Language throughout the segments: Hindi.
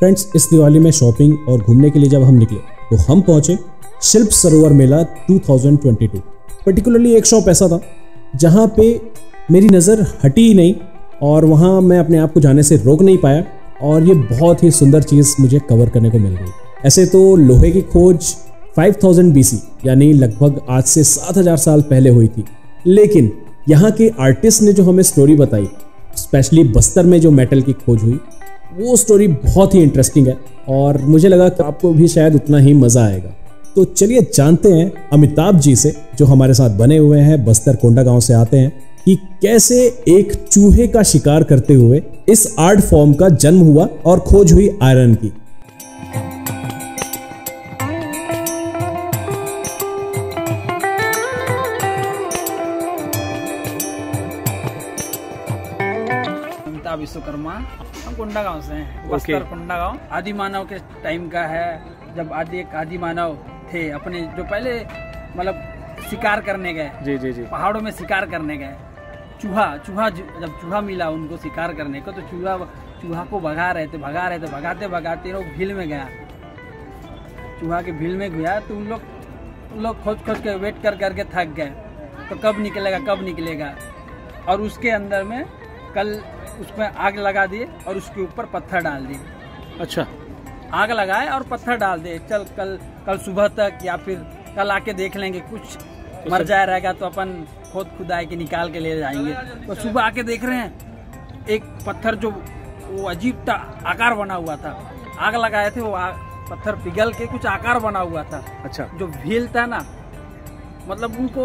फ्रेंड्स इस दिवाली में शॉपिंग और घूमने के लिए जब हम निकले तो हम पहुँचे शिल्प सरोवर मेला 2022 पर्टिकुलरली एक शॉप ऐसा था, जहाँ पे मेरी नज़र हटी ही नहीं और वहाँ मैं अपने आप को जाने से रोक नहीं पाया और ये बहुत ही सुंदर चीज़ मुझे कवर करने को मिल गई। ऐसे तो लोहे की खोज 5000 बीसी यानी लगभग आज से 7000 साल पहले हुई थी। लेकिन यहाँ के आर्टिस्ट ने जो हमें स्टोरी बताई स्पेशली बस्तर में जो मेटल की खोज हुई वो स्टोरी बहुत ही इंटरेस्टिंग है और मुझे लगा कि आपको भी शायद उतना ही मज़ा आएगा। तो चलिए जानते हैं अमिताभ जी से, जो हमारे साथ बने हुए हैं, बस्तर कोंडा गाँव से आते हैं, कि कैसे एक चूहे का शिकार करते हुए इस आर्ट फॉर्म का जन्म हुआ और खोज हुई आयरन की। अमिताभ विश्वकर्मा हम कुंडा गाँव से हैं बस्तर कुंडा गाँव आदि मानव के टाइम का है जब आदि एक आदि मानव थे अपने जो पहले मतलब शिकार करने गए। जी जी जी। पहाड़ों में शिकार करने गए। चूहा चूहा जब चूहा मिला उनको शिकार करने को तो चूहा चूहा को भगा रहे थे भगा रहे थे भगाते भगाते लोग भील में गया। चूहा के भील में गया तो उन लोग उन लोग खोज खोज के वेट कर करके थक गए। तो कब निकलेगा कब निकलेगा? और उसके अंदर में कल उसमें आग लगा दिए और उसके ऊपर पत्थर डाल दिए। अच्छा। आग लगाए और पत्थर डाल दिए। चल कल कल सुबह तक या फिर कल आके देख लेंगे कुछ मर जाए रहेगा तो अपन खोद खुदाई के निकाल के ले जाएँगे। तो सुबह आके देख रहे हैं एक पत्थर जो वो अजीब टा आकार बना हुआ था। आग लगाए थे वो आ, पत्थर पिघल के कुछ आकार बना हुआ था। अच्छा। जो भील था ना मतलब उनको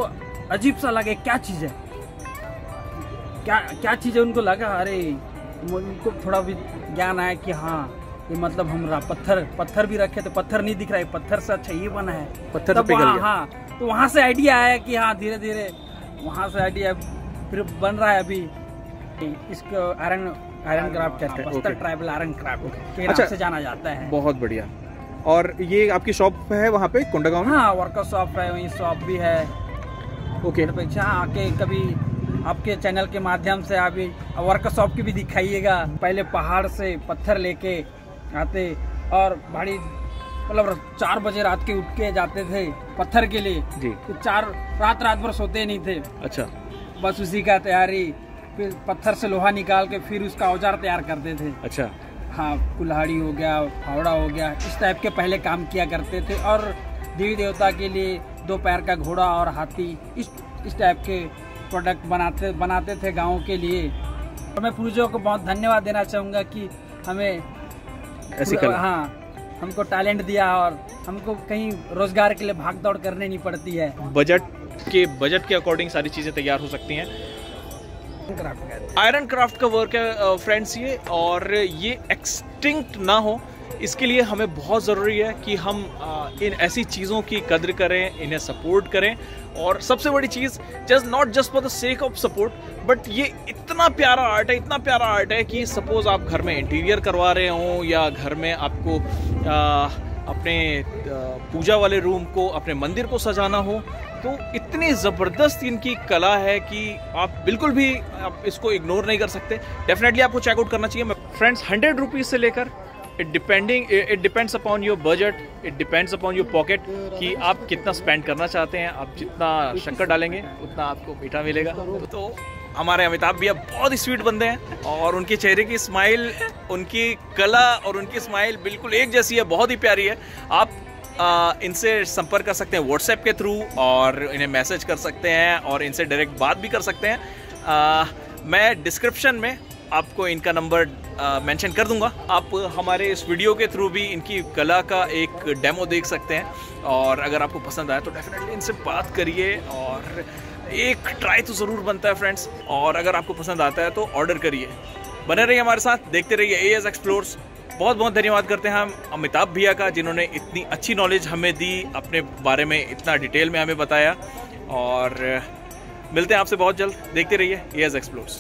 अजीब सा लगे क्या चीज़ है? क्या क्या चीज़ है उनको लगा? अरे उनको थोड़ा भी ज्ञान आया कि हाँ ये मतलब हम पत्थर पत्थर भी रखे तो पत्थर नहीं दिख रहा है पत्थर से अच्छा ये बना है। पत्थर तो तब वहाँ- हाँ तो वहाँ से आइडिया आया कि हाँ धीरे धीरे वहाँ से आइडिया फिर बन रहा है अभी। इसको आयरन आयरन क्राफ्ट कहते हैं। बस्तर ट्राइबल आयरन क्राफ्ट के अच्छा। नाम से जाना जाता है। बहुत बढ़िया। और ये आपकी शॉप है वहाँ पे कोंडा गाँव में? हाँ वर्कर शॉप है वहीं शॉप भी है। ओके अपेक्षा आके कभी आपके चैनल के माध्यम से आप वर्कशॉप की भी दिखाइएगा। पहले पहाड़ से पत्थर लेके आते और भारी मतलब चार बजे रात के उठ के जाते थे पत्थर के लिए। जी। तो चार रात रात भर सोते नहीं थे। अच्छा। बस उसी का तैयारी फिर पत्थर से लोहा निकाल के फिर उसका औज़ार तैयार करते थे। अच्छा। हाँ कुल्हाड़ी हो गया फावड़ा हो गया इस टाइप के पहले काम किया करते थे और देवी देवता के लिए दो पैर का घोड़ा और हाथी इस इस टाइप के प्रोडक्ट बनाते बनाते थे गाँव के लिए। और मैं पूर्वजों को बहुत धन्यवाद देना चाहूँगा कि हमें ऐसी हाँ हमको टैलेंट दिया और हमको कहीं रोज़गार के लिए भाग दौड़ करने नहीं पड़ती है। बजट के बजट के अकॉर्डिंग सारी चीज़ें तैयार हो सकती हैं। आयरन क्राफ्ट का वर्क है फ्रेंड्स ये और ये एक्सटिंक्ट ना हो। इसके लिए हमें बहुत ज़रूरी है कि हम इन ऐसी चीज़ों की कद्र करें इन्हें सपोर्ट करें। और सबसे बड़ी चीज़ just not just for the sake of support but ये इतना प्यारा आर्ट है इतना प्यारा आर्ट है कि सपोज़ आप घर में इंटीरियर करवा रहे हों या घर में आपको अ, अपने पूजा वाले रूम को अपने मंदिर को सजाना हो तो इतनी ज़बरदस्त इनकी कला है कि आप बिल्कुल भी आप इसको इग्नोर नहीं कर सकते। डेफिनेटली आपको चेकआउट करना चाहिए। फ्रेंड्स हंड्रेड रुपीज़ से लेकर it depending it depends upon your budget it depends upon your pocket कि आप कितना स्पेंड करना चाहते हैं आप जितना शक्कर डालेंगे उतना आपको मीठा मिलेगा। तो हमारे अमिताभ भैया बहुत ही स्वीट बंदे हैं और उनके चेहरे की स्माइल उनकी कला और उनकी स्माइल बिल्कुल एक जैसी है बहुत ही प्यारी है। आप आ, इनसे संपर्क कर सकते हैं व्हाट्सएप के थ्रू और इन्हें मैसेज कर सकते हैं और इनसे डायरेक्ट बात भी कर सकते हैं। आ, मैं डिस्क्रिप्शन में आपको इनका नंबर मेंशन कर दूँगा। आप हमारे इस वीडियो के थ्रू भी इनकी कला का एक डेमो देख सकते हैं। और अगर आपको पसंद आए तो डेफिनेटली इनसे बात करिए और एक ट्राई तो ज़रूर बनता है फ्रेंड्स और अगर आपको पसंद आता है तो ऑर्डर करिए। बने रहिए हमारे साथ, देखते रहिए ए एस एक्सप्लोर्स बहुत बहुत धन्यवाद करते हैं हम अमिताभ भैया का, जिन्होंने इतनी अच्छी नॉलेज हमें दी, अपने बारे में इतना डिटेल में हमें बताया। और मिलते हैं आपसे बहुत जल्द, देखते रहिए ए एस एक्सप्लोर्स